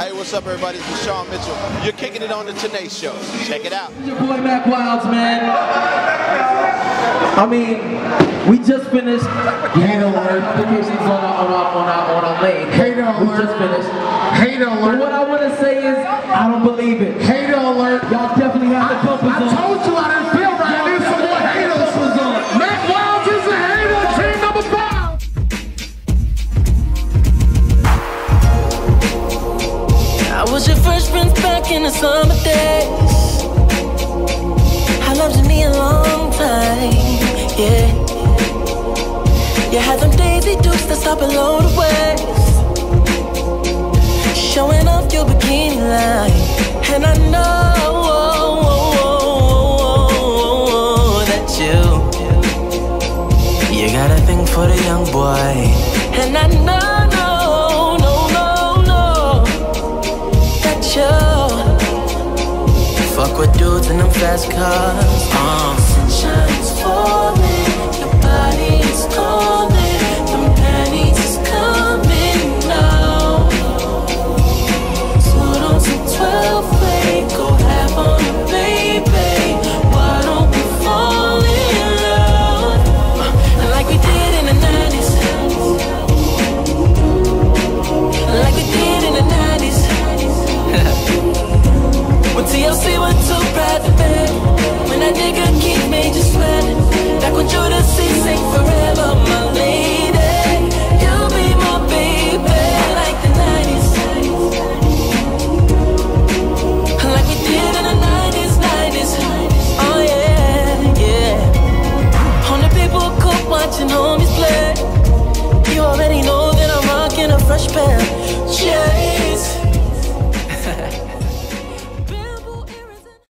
Hey, what's up, everybody? This is Sean Mitchell. You're kicking it on the Tenai Show. Check it out. Your boy Mack Wilds, man. I mean, we just finished. Hate alert. Applications on our on our on our, on our lane. Hater We just finished. Hater But what I want to say is, I don't believe it. Hater alert. Y'all definitely have the compass I on. told you I was your first prince back in the summer days. I loved you me a long time, yeah. You had them daisy dukes that stop below the waist. Showing off your bikini line. And I know that you, you got a thing for the young boy. And I know, in them fast cars. Uh. Sunshine's falling.